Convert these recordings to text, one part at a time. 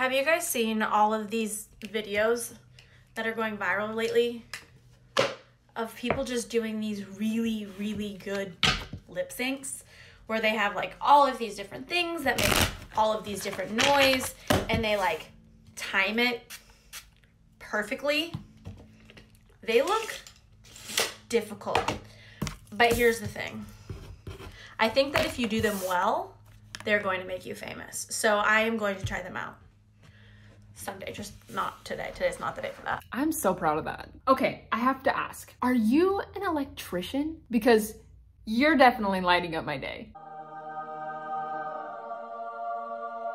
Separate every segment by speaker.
Speaker 1: have you guys seen all of these videos that are going viral lately of people just doing these really, really good lip syncs where they have like all of these different things that make all of these different noise and they like time it perfectly. They look difficult. But here's the thing. I think that if you do them well, they're going to make you famous. So I am going to try them out someday, just not today. Today's not the day for that.
Speaker 2: I'm so proud of that. Okay, I have to ask, are you an electrician? Because you're definitely lighting up my day.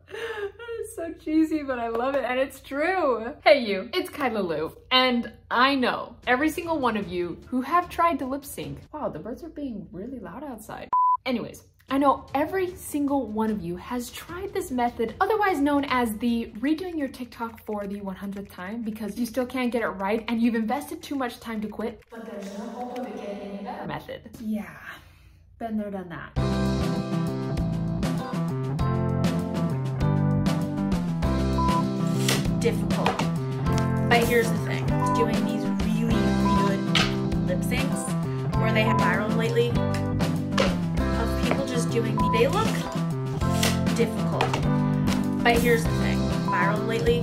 Speaker 2: so cheesy, but I love it and it's true. Hey you, it's Kyla Liu, and I know every single one of you who have tried to lip sync. Wow, the birds are being really loud outside. Anyways, I know every single one of you has tried this method, otherwise known as the redoing your TikTok for the 100th time because you still can't get it right and you've invested too much time to quit, but there's no hope of it getting any better method. Yeah, been there, done that.
Speaker 1: Difficult. But here's the thing, doing these really, really good lip syncs where they have viral lately doing, they look difficult. But here's the thing, viral lately,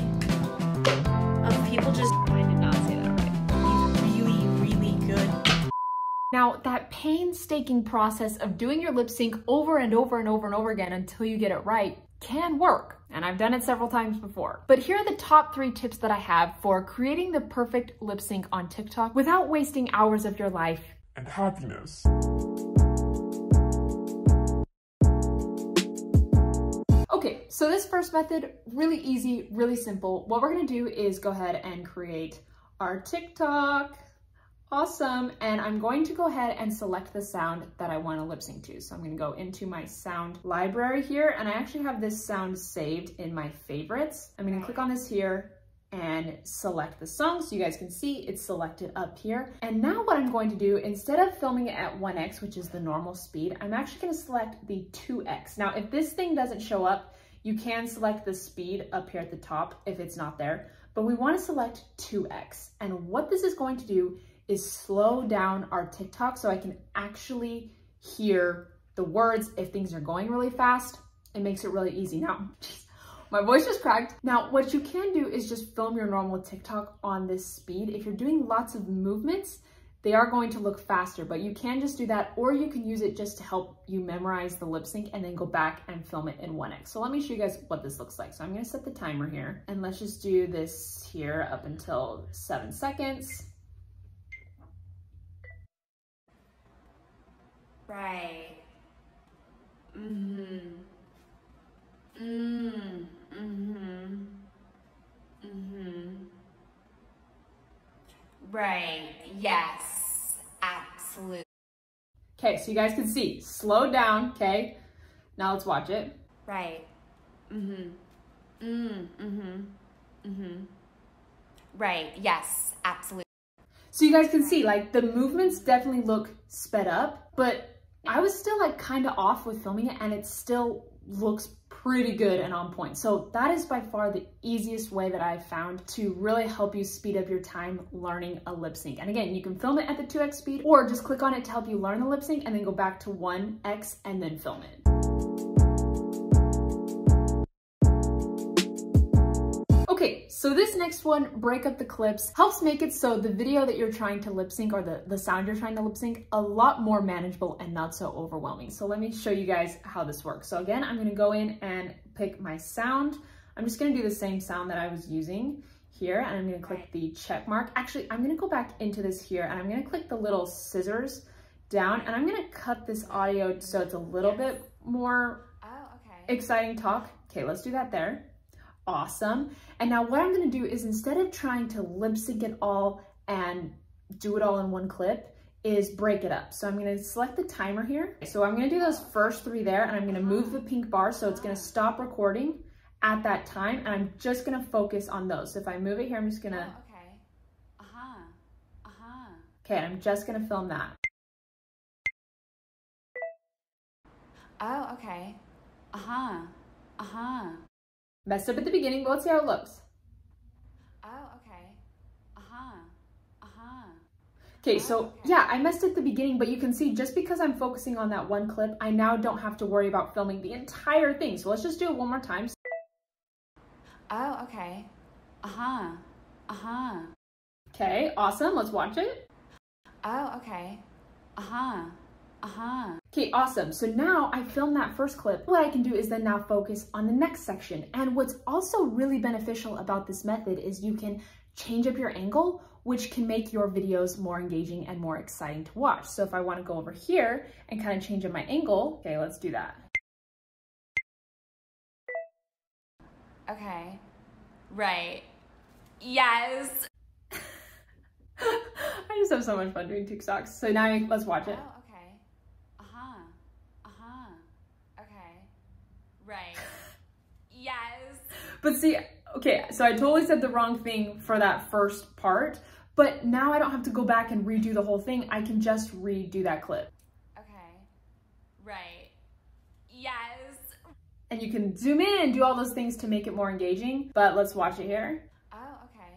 Speaker 1: of people just, I did not say that right. He's really, really good.
Speaker 2: Now, that painstaking process of doing your lip sync over and over and over and over again until you get it right can work, and I've done it several times before. But here are the top three tips that I have for creating the perfect lip sync on TikTok without wasting hours of your life
Speaker 3: and happiness.
Speaker 2: Okay, so this first method, really easy, really simple. What we're gonna do is go ahead and create our TikTok. Awesome. And I'm going to go ahead and select the sound that I want to lip sync to. So I'm going to go into my sound library here and I actually have this sound saved in my favorites. I'm to click on this here and select the song so you guys can see it's selected up here. And now what I'm going to do, instead of filming it at 1x, which is the normal speed, I'm actually going to select the 2x. Now, if this thing doesn't show up, you can select the speed up here at the top if it's not there, but we wanna select 2x. And what this is going to do is slow down our TikTok so I can actually hear the words if things are going really fast. It makes it really easy. Now, my voice just cracked. Now, what you can do is just film your normal TikTok on this speed. If you're doing lots of movements, they are going to look faster, but you can just do that or you can use it just to help you memorize the lip sync and then go back and film it in 1x. So let me show you guys what this looks like. So I'm gonna set the timer here and let's just do this here up until seven seconds.
Speaker 4: Right. Mm-hmm. Mm, mm-hmm. Mm-hmm. Right. Yes. Absolutely.
Speaker 2: Okay, so you guys can see, slow down, okay? Now let's watch it.
Speaker 4: Right. Mm-hmm. Mm, mm-hmm. Mm-hmm. Right. Yes. Absolutely.
Speaker 2: So you guys can see, like, the movements definitely look sped up, but I was still, like, kind of off with filming it, and it still looks pretty good and on point. So that is by far the easiest way that I've found to really help you speed up your time learning a lip sync. And again, you can film it at the 2x speed or just click on it to help you learn the lip sync and then go back to 1x and then film it. So this next one, break up the clips, helps make it so the video that you're trying to lip sync or the, the sound you're trying to lip sync a lot more manageable and not so overwhelming. So let me show you guys how this works. So again, I'm gonna go in and pick my sound. I'm just gonna do the same sound that I was using here and I'm gonna click the check mark. Actually, I'm gonna go back into this here and I'm gonna click the little scissors down and I'm gonna cut this audio so it's a little bit more
Speaker 4: oh, okay.
Speaker 2: exciting talk. Okay, let's do that there awesome. And now what I'm gonna do is instead of trying to lip sync it all and do it all in one clip, is break it up. So I'm gonna select the timer here. So I'm gonna do those first three there and I'm gonna move the pink bar so it's gonna stop recording at that time and I'm just gonna focus on those. So if I move it here, I'm just gonna...
Speaker 4: Oh, okay. Uh-huh. Uh-huh.
Speaker 2: Okay, I'm just gonna film that.
Speaker 4: Oh, okay. Uh-huh. Uh-huh.
Speaker 2: Messed up at the beginning, but let's see how it looks.
Speaker 4: Oh, okay. Uh-huh. Uh-huh.
Speaker 2: Okay,
Speaker 4: Oh,
Speaker 2: so
Speaker 4: okay.
Speaker 2: yeah, I messed at the beginning, but you can see just because I'm focusing on that one clip, I now don't have to worry about filming the entire thing. So let's just do it one more time.
Speaker 4: Oh, okay. Uh-huh. Uh-huh.
Speaker 2: Okay, awesome. Let's watch it.
Speaker 4: Oh, okay. Uh-huh. Uh-huh.
Speaker 2: Okay, awesome. So now I filmed that first clip. What I can do is then now focus on the next section. And what's also really beneficial about this method is you can change up your angle, which can make your videos more engaging and more exciting to watch. So if I wanna go over here and kind of change up my angle, okay, let's do that.
Speaker 4: Okay. Right. Yes.
Speaker 2: I just have so much fun doing TikToks. So now let's watch it.
Speaker 4: Oh, okay. Uh-huh. Uh-huh. Okay. Right. yes.
Speaker 2: But see, okay, so I totally said the wrong thing for that first part, but now I don't have to go back and redo the whole thing. I can just redo that clip.
Speaker 4: Okay. Right. Yes.
Speaker 2: And you can zoom in and do all those things to make it more engaging, but let's watch it here.
Speaker 4: Oh, okay.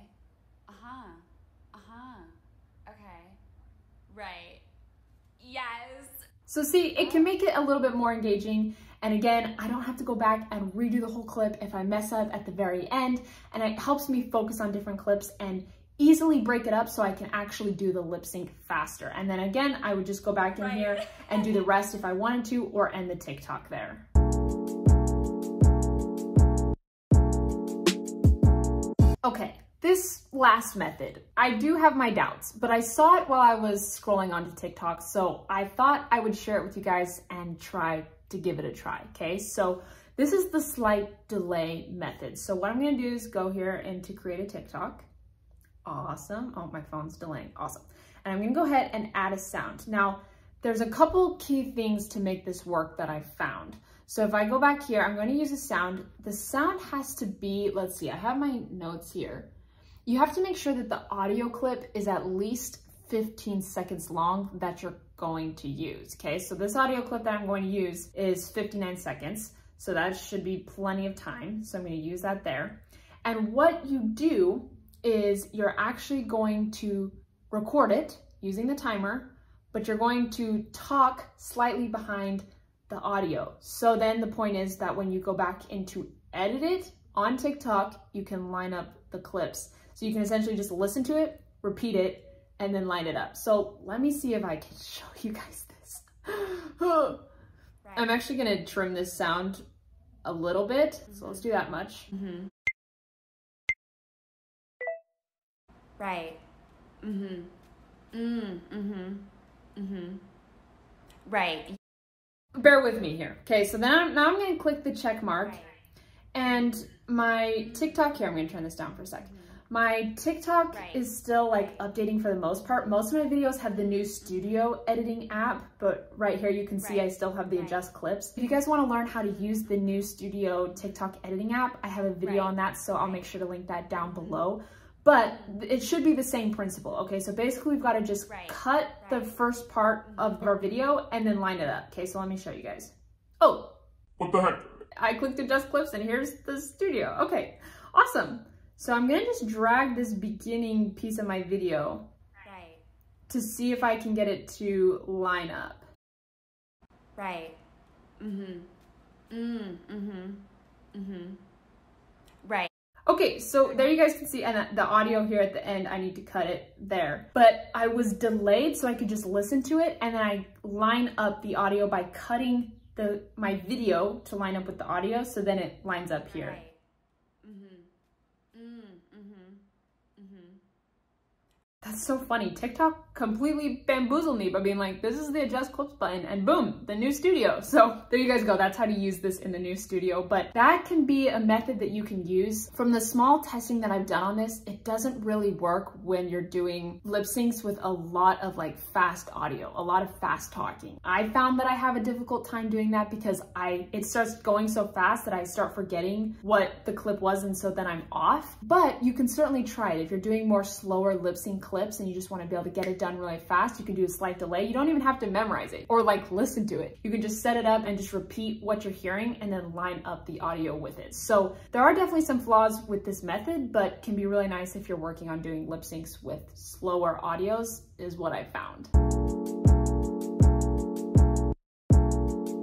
Speaker 4: Uh-huh. Uh-huh. Okay. Right. Yes.
Speaker 2: So see, it can make it a little bit more engaging. And again, I don't have to go back and redo the whole clip if I mess up at the very end. And it helps me focus on different clips and easily break it up so I can actually do the lip sync faster. And then again, I would just go back in
Speaker 4: Right.
Speaker 2: here and do the rest if I wanted to or end the TikTok there. Okay, this last method, I do have my doubts, but I saw it while I was scrolling onto TikTok, so I thought I would share it with you guys and try to give it a try, okay? So this is the slight delay method. So what I'm gonna do is go here and to create a TikTok. Awesome. Oh, my phone's delaying. Awesome. And I'm gonna go ahead and add a sound. Now, there's a couple key things to make this work that I've found. So if I go back here, I'm going to use a sound. The sound has to be, let's see, I have my notes here. You have to make sure that the audio clip is at least 15 seconds long that you're going to use, okay? So this audio clip that I'm going to use is 59 seconds, so that should be plenty of time. So I'm going to use that there. And what you do is you're actually going to record it using the timer, but you're going to talk slightly behind the audio. So then the point is that when you go back into edit it on TikTok, you can line up the clips. So you can essentially just listen to it, repeat it, and then line it up. So let me see if I can show you guys this. I'm actually gonna trim this sound a little bit. So let's do that much.
Speaker 4: Mm-hmm. Right. Mm-hmm. Mm, mm-hmm. Mm-hmm. Right.
Speaker 2: Bear with me here. Okay, so then I'm, now I'm gonna click the check mark
Speaker 4: Right.
Speaker 2: and my TikTok here, I'm gonna turn this down for a second. My TikTok
Speaker 4: Right.
Speaker 2: is still like updating for the most part. Most of my videos have the new studio editing app, but right here you can see I still have the
Speaker 4: Right.
Speaker 2: adjust clips. If you guys wanna learn how to use the new studio TikTok editing app, I have a video
Speaker 4: Right.
Speaker 2: on that, so I'll make sure to link that down mm-hmm. below. But it should be the same principle, okay? So basically we've gotta just
Speaker 4: Right.
Speaker 2: cut the first part of mm-hmm. our video and then line it up. Okay, so let me show you guys. Oh,
Speaker 3: What the heck?
Speaker 2: I clicked adjust clips and here's the studio. Okay, awesome. So I'm gonna just drag this beginning piece of my video
Speaker 4: Right.
Speaker 2: to see if I can get it to line up.
Speaker 4: Right. Mm-hmm. Mm, mm-hmm. Mm-hmm. Right.
Speaker 2: Okay, so there you guys can see, and the audio here at the end, I need to cut it there. But I was delayed so I could just listen to it, and then I line up the audio by cutting the my video to line up with the audio, so then it lines up here.
Speaker 4: Right. Mm-hmm. Mm, mm-hmm. Mm-hmm.
Speaker 2: That's so funny. TikTok completely bamboozled me by being like, this is the adjust clips button and boom, the new studio. So there you guys go. That's how to use this in the new studio. But that can be a method that you can use. From the small testing that I've done on this, it doesn't really work when you're doing lip syncs with a lot of like fast audio, a lot of fast talking. I found that I have a difficult time doing that because I it starts going so fast that I start forgetting what the clip was and so then I'm off. But you can certainly try it if you're doing more slower lip sync clips clips and you just wanna be able to get it done really fast, you can do a slight delay. You don't even have to memorize it or like listen to it. You can just set it up and just repeat what you're hearing and then line up the audio with it. So there are definitely some flaws with this method, but can be really nice if you're working on doing lip syncs with slower audios is what I found.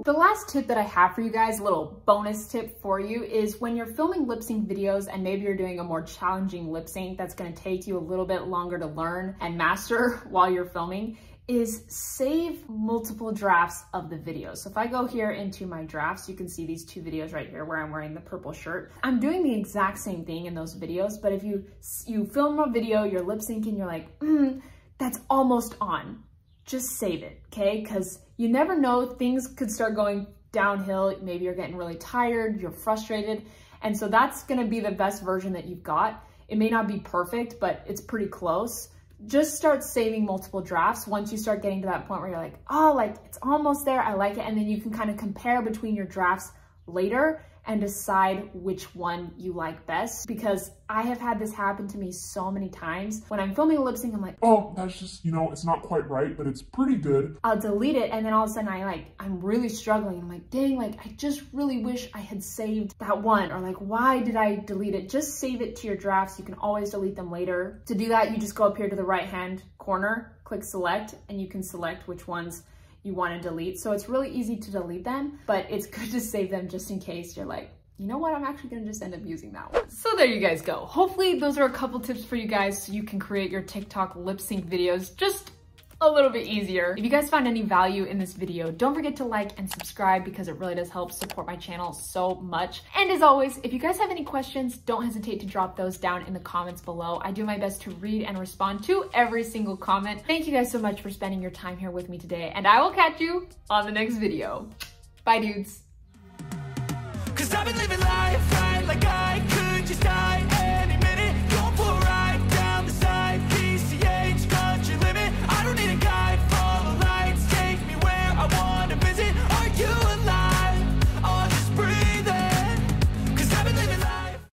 Speaker 2: The last tip that I have for you guys, a little bonus tip for you, is when you're filming lip sync videos and maybe you're doing a more challenging lip sync that's gonna take you a little bit longer to learn and master while you're filming, is save multiple drafts of the video. So if I go here into my drafts, you can see these two videos right here where I'm wearing the purple shirt. I'm doing the exact same thing in those videos, but if you, you film a video, you're lip syncing, you're like, mm, that's almost on just save it, okay? Because you never know, things could start going downhill. Maybe you're getting really tired, you're frustrated. And so that's gonna be the best version that you've got. It may not be perfect, but it's pretty close. Just start saving multiple drafts once you start getting to that point where you're like, oh, like it's almost there, I like it. And then you can kind of compare between your drafts later and decide which one you like best because I have had this happen to me so many times. When I'm filming a lip sync, I'm like,
Speaker 3: oh, that's just, you know, it's not quite right, but it's pretty good.
Speaker 2: I'll delete it and then all of a sudden I like, I'm really struggling. I'm like, dang, like I just really wish I had saved that one or like, why did I delete it? Just save it to your drafts. You can always delete them later. To do that, you just go up here to the right hand corner, click select, and you can select which ones you want to delete. So it's really easy to delete them, but it's good to save them just in case you're like, you know what, I'm actually gonna just end up using that one. So there you guys go. Hopefully those are a couple tips for you guys so you can create your TikTok lip sync videos just a little bit easier. If you guys found any value in this video, don't forget to like and subscribe because it really does help support my channel so much. And as always, if you guys have any questions, don't hesitate to drop those down in the comments below. I do my best to read and respond to every single comment. Thank you guys so much for spending your time here with me today, and I will catch you on the next video. Bye, dudes.